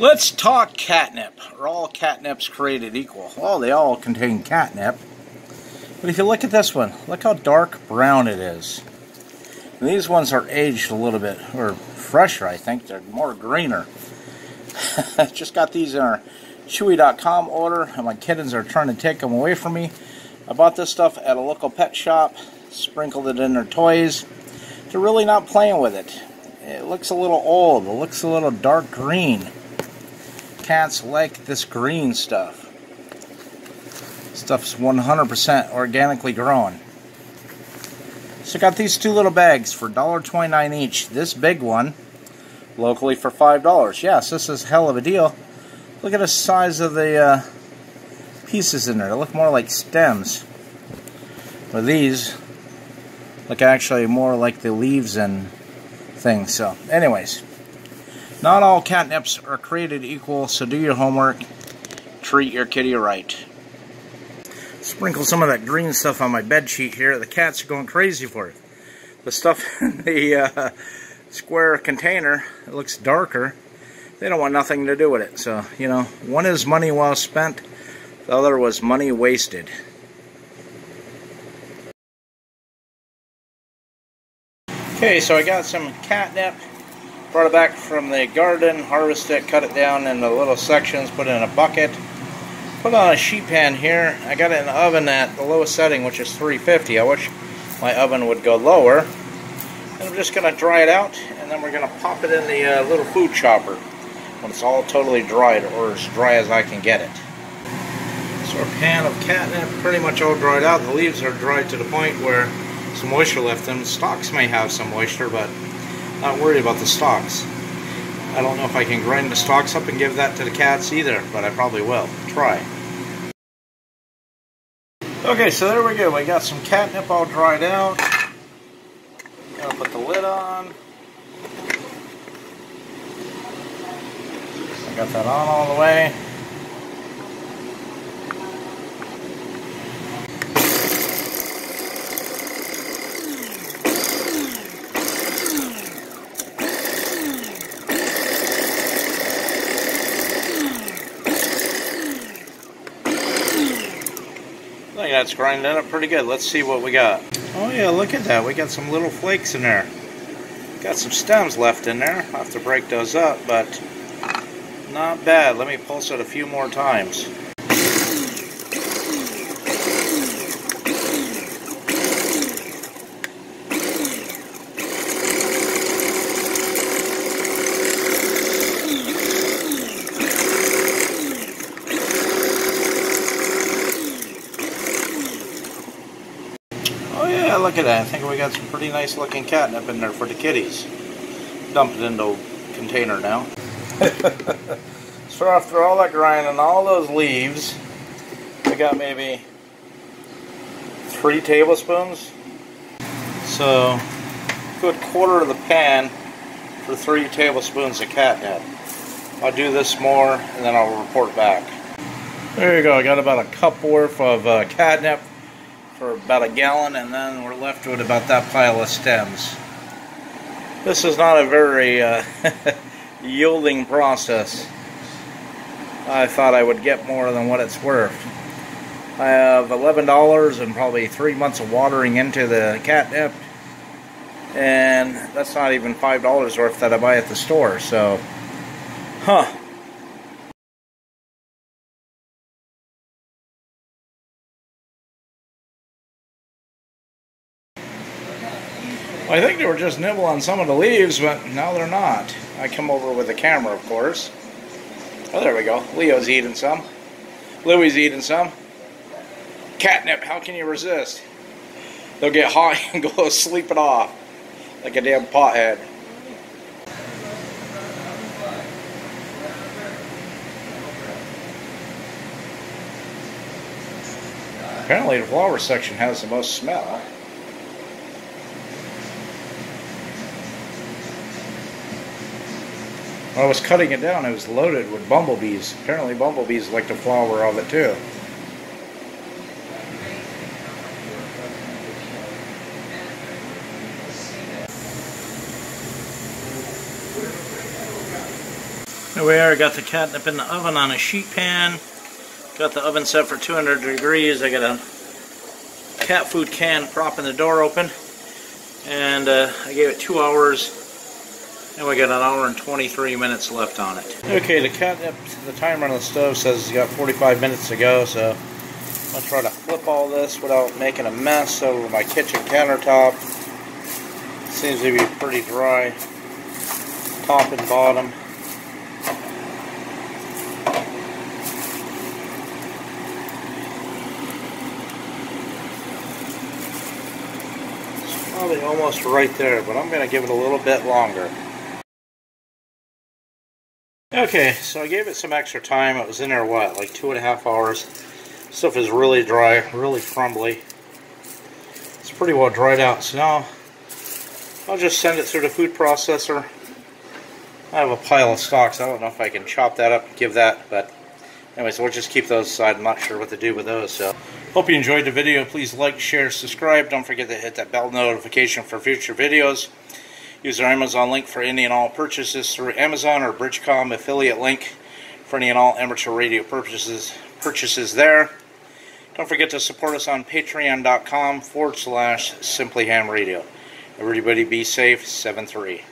Let's talk catnip. Are all catnips created equal? Well, they all contain catnip. But if you look at this one, look how dark brown it is. And these ones are aged a little bit, or fresher, I think. They're more greener. Just got these in our Chewy.com order, and my kittens are trying to take them away from me. I bought this stuff at a local pet shop, sprinkled it in their toys. They're really not playing with it. It looks a little old. It looks a little dark green cats like this green stuff. Stuff's 100% organically grown. So I got these two little bags for $1.29 each. This big one, locally for $5. Yes, this is hell of a deal. Look at the size of the uh, pieces in there. They look more like stems. But these look actually more like the leaves and things. So, anyways. Not all catnips are created equal, so do your homework. Treat your kitty right. Sprinkle some of that green stuff on my bed sheet here. The cats are going crazy for it. The stuff in the uh, square container, it looks darker. They don't want nothing to do with it. So, you know, one is money well spent. The other was money wasted. Okay, so I got some catnip Brought it back from the garden, harvested it, cut it down into little sections, put it in a bucket. Put on a sheet pan here. I got it in the oven at the lowest setting, which is 350. I wish my oven would go lower. And I'm just going to dry it out, and then we're going to pop it in the uh, little food chopper when it's all totally dried, or as dry as I can get it. So our pan of catnip pretty much all dried out. The leaves are dried to the point where some moisture left them. The stalks may have some moisture, but not worried about the stalks. I don't know if I can grind the stalks up and give that to the cats either, but I probably will. Try. Okay, so there we go. We got some catnip all dried out. Gonna put the lid on. I got that on all the way. Think that's grinding up pretty good. Let's see what we got. Oh yeah, look at that. We got some little flakes in there. Got some stems left in there. I'll have to break those up, but not bad. Let me pulse it a few more times. Look at that. I think we got some pretty nice looking catnip in there for the kitties. Dump it into a container now. so after all that grinding, all those leaves, we got maybe three tablespoons. So, good quarter of the pan for three tablespoons of catnip. I'll do this more and then I'll report back. There you go, I got about a cup worth of uh, catnip for about a gallon and then we're left with about that pile of stems. This is not a very uh, yielding process. I thought I would get more than what it's worth. I have $11 and probably three months of watering into the catnip and that's not even $5 worth that I buy at the store so huh I think they were just nibble on some of the leaves, but now they're not. I come over with the camera, of course. Oh, there we go. Leo's eating some. Louie's eating some. Catnip, how can you resist? They'll get hot and go sleep it off like a damn pothead. Apparently the flower section has the most smell. When I was cutting it down, it was loaded with bumblebees. Apparently bumblebees like the flower of it too. Here we are, got the catnip in the oven on a sheet pan. Got the oven set for 200 degrees. I got a cat food can propping the door open. And uh, I gave it two hours. And we got an hour and 23 minutes left on it. Okay, the catnip, the timer on the stove says it's got 45 minutes to go, so I'll try to flip all this without making a mess over my kitchen countertop. Seems to be pretty dry, top and bottom. It's probably almost right there, but I'm going to give it a little bit longer. Okay, so I gave it some extra time. It was in there, what, like two and a half hours. Stuff is really dry, really crumbly. It's pretty well dried out. So now I'll just send it through the food processor. I have a pile of stalks. I don't know if I can chop that up and give that, but anyways, we'll just keep those aside. I'm not sure what to do with those. So hope you enjoyed the video. Please like, share, subscribe. Don't forget to hit that bell notification for future videos. Use our Amazon link for any and all purchases through Amazon or Bridgecom affiliate link for any and all amateur radio purchases purchases there. Don't forget to support us on patreon.com forward slash simplyhamradio. Everybody be safe, 7-3.